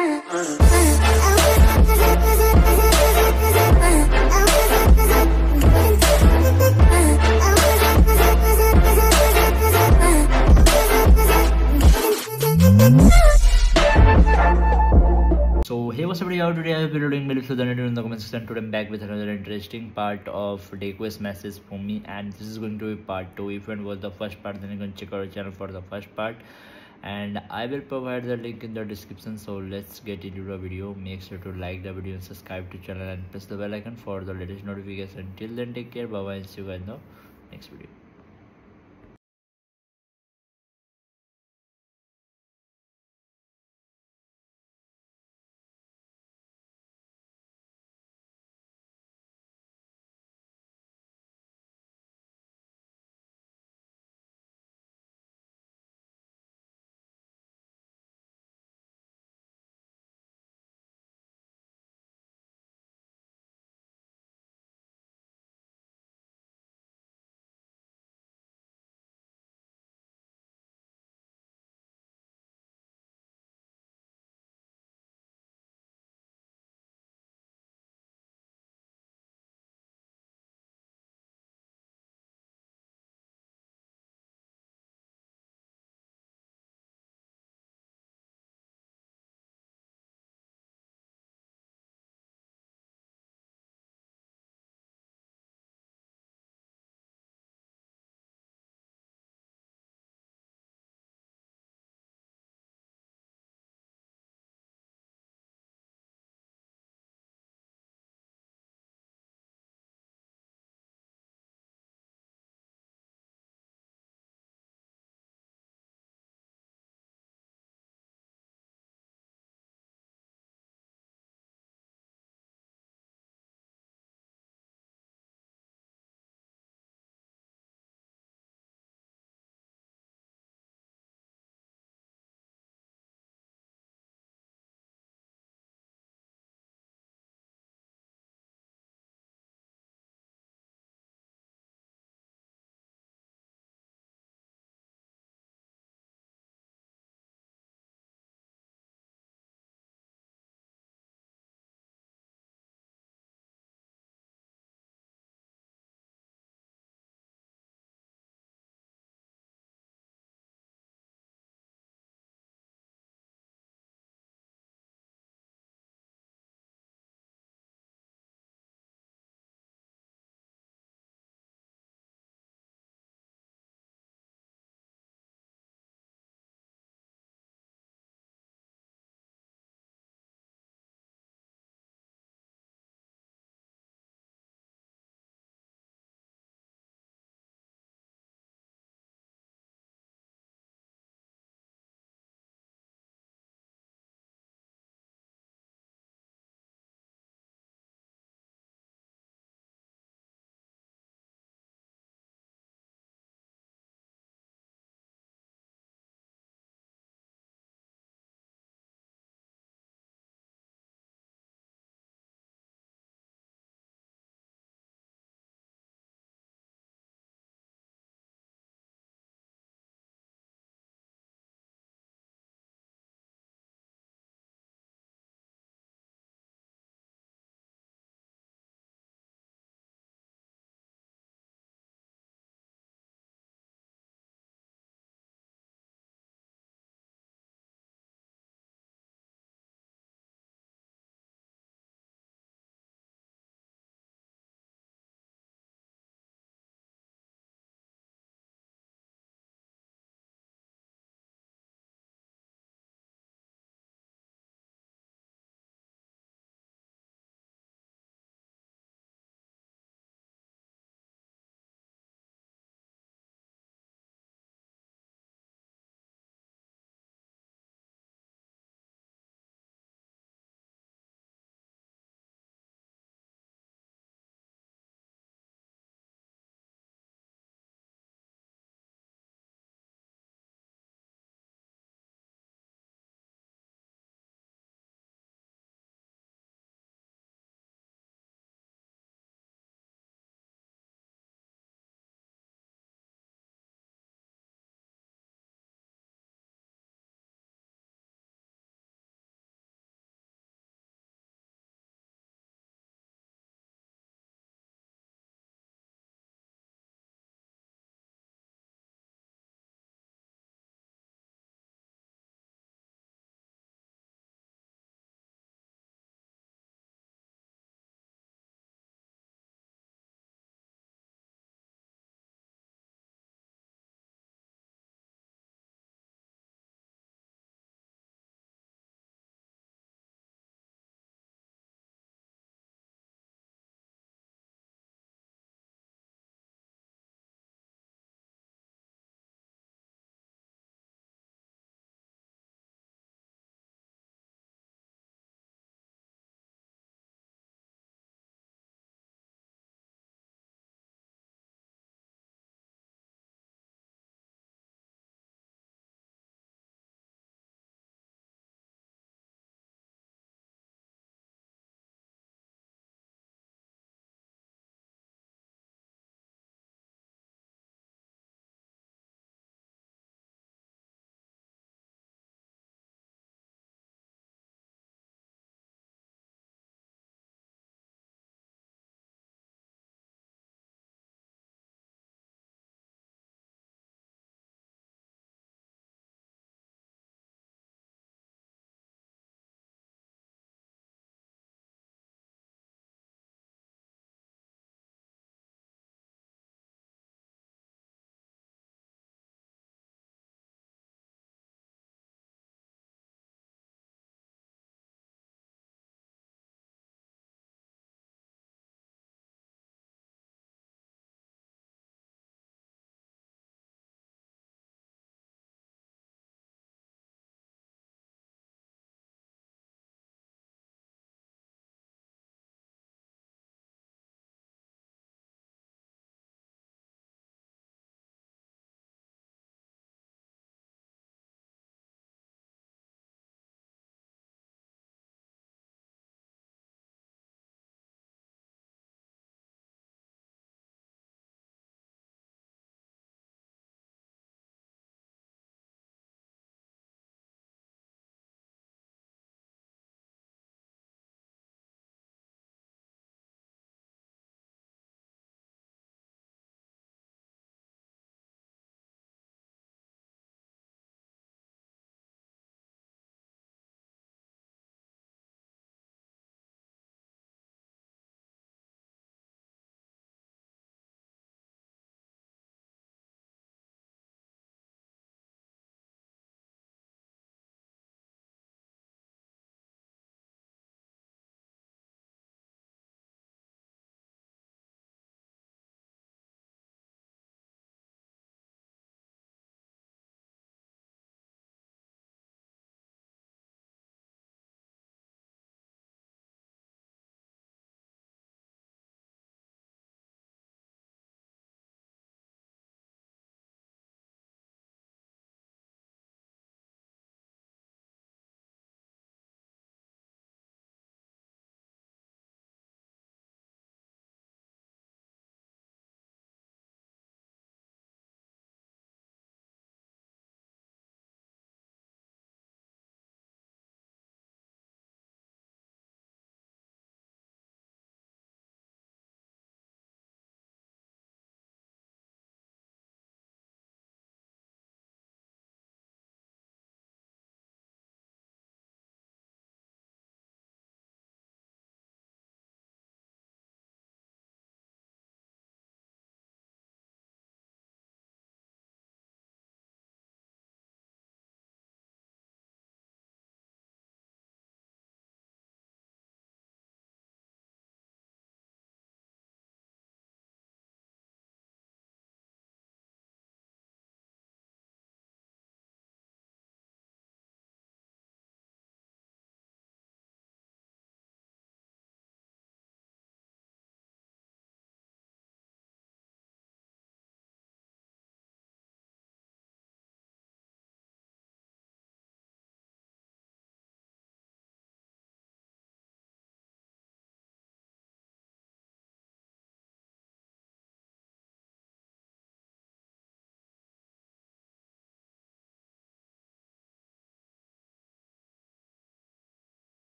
So hey what's up y'all today I'll be doing Milip so then in the comment section. Today I'm back with another interesting part of Dayquest message for me and this is going to be part 2 if you want watch the first part then you can check out our channel for the first part and I will provide the link in the description so let's get into the video. Make sure to like the video and subscribe to channel and press the bell icon for the latest notification. Till then take care. Bye bye and see you guys in the next video